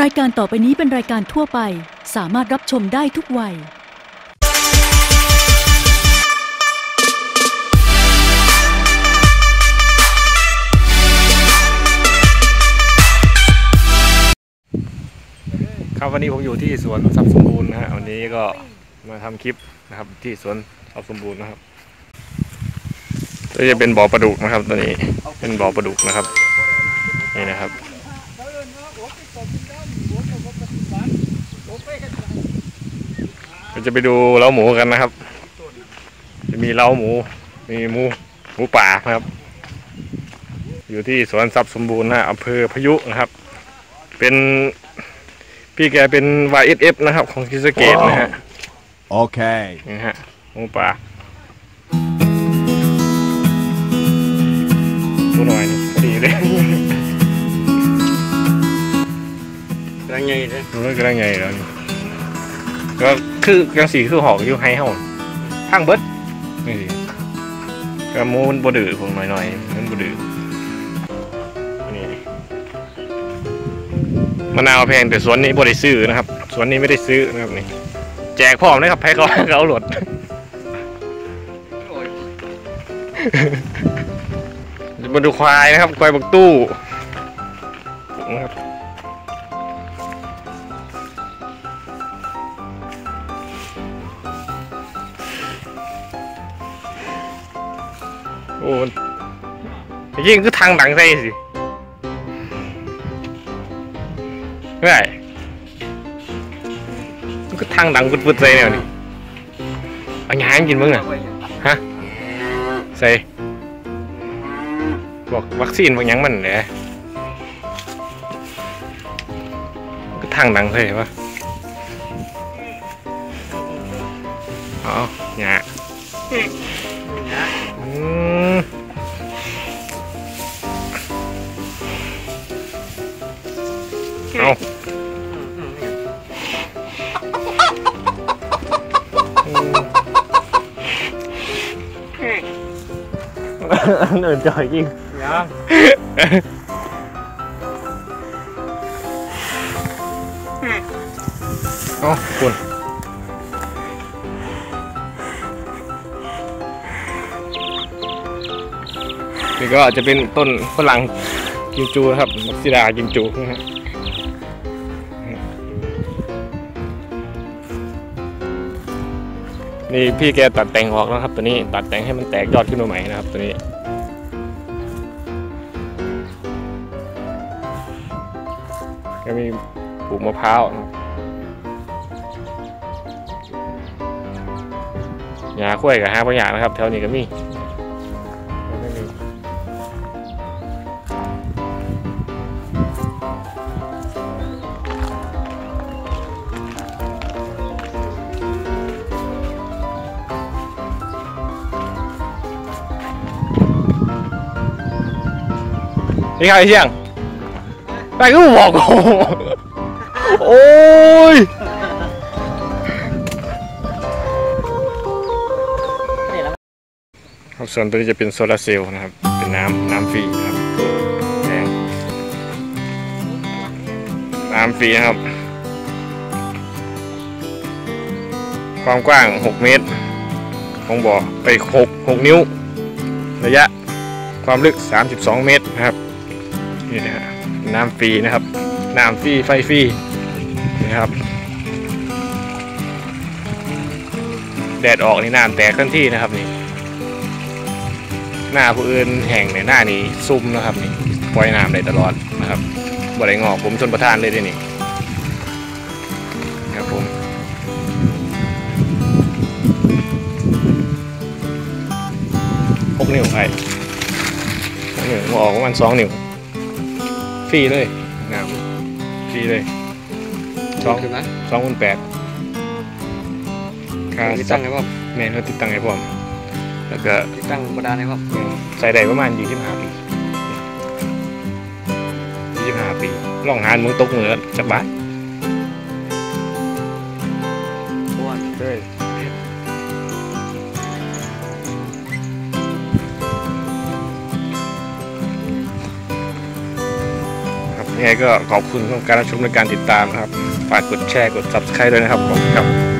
รายการต่อไปนี้เป็นรายการทั่วไป สามารถรับชมได้ทุกวัย ครับวันนี้ผมอยู่ที่สวนทรัพย์สมบูรณ์นะฮะวันนี้ก็มาทำคลิปนะครับที่สวนทรัพย์สมบูรณ์นะครับตัวจะเป็นบ่อปลาดุกนะครับตัวนี้เป็นบ่อปลาดุกนะครับนี่นะครับเรา จะไปดูเล้าหมูกันนะครับ จะมีเล้าหมู มีหมูหมูป่านะครับ อยู่ที่สวนทรัพย์สมบูรณ์นะอำเภอพยุนะครับ เป็นพี่แกเป็น YSF นะครับ ของคิสเกตนะฮะ Okay. นี่ฮะหมูป่าตัวหน่อยนี่พอดีเลยรังใหญ่เลยดูแล้วก็ได้ไงแล้วนี่ก็ คือยังสีคือหอกอยู่ไฮเฮาทางเบิดนี่สิก็หมูมันบ่ดื้อพวกหน่อยๆมันบ่ดื้อนนี้มะนาวแพงแต่สวนนี้บ่ได้ซื้อนะครับ สวนนี้ไม่ได้ซื้อนะครับนี่แจกพร้อมนะครับแพ็คเขาเขาเอาหลดมาดูควายนะครับควายบักตู้นะครับ ใส่แนวนี้เอาหยางกินมั้งน่ะฮะใส่บอกวัคซีนบางอย่างมันเนี่ยก็ทางดังเลยปะอ๋อเนี่ย อืมเอาอืมเนจ่อยจริงยังเอ้าคุณนี่ก็จะเป็นต้นฝรั่งกิมจูนะครับมักซิดากิมจูนะฮะนี่พี่แกตัดแต่งออกแล้วครับ ตัวนี้ตัดแต่งให้มันแตกยอดขึ้นมาใหม่นะครับ ตัวนี้ก็มีปลูกมะพร้าวนะครับหญ้าข้วยกับหาบางอย่างนะครับ แถวนี้ก็มี นี่ใครเชียงไปก็บอกกูโอ้ยครับส่วนตัวนี้จะเป็นโซลาร์เซลล์นะครับ เป็นน้ำน้ำฟรีนะครับแพงน้ำฟรีนะครับ ความกว้าง 6 เมตร ของบ่อไป 6 6 นิ้ว ระยะความลึก 32 เมตรนะครับ นี่นะฮะน้ำฟรีนะครับน้ำฟรีไฟฟรีนี่นะครับ แดดออกนี่น้ำแตกเคลื่อนที่นะครับนี่หน้าผู้อื่นแห่งในหน้านี้ซุ่มนะครับนี่ปล่อยน้ำได้ตลอดนะครับบ่ได้งอกผมชนประทานเลยด้นี่ครับผมหกนิ้วไอ้หกนิ้วออกประมาณสองนิ้ว ฟรีเลยน้ำฟรีเลยสองถึงไหมสองคูณแปดค่าที่ตั้งไงพ่อแม่นเขาติดตั้งให้ผมแล้วก็ที่ตั้งบาดาลไงพ่อใส่ได้ประมาณยี่สิบห้าปียี่สิบห้าปีลองหานมึงตกเหนือจักบาท ครับนี่ยังไงก็ขอบคุณสำหรับการรับชมและการติดตามนะครับ ฝากกดแชร์กด subscribe ด้วยนะครับผมครับ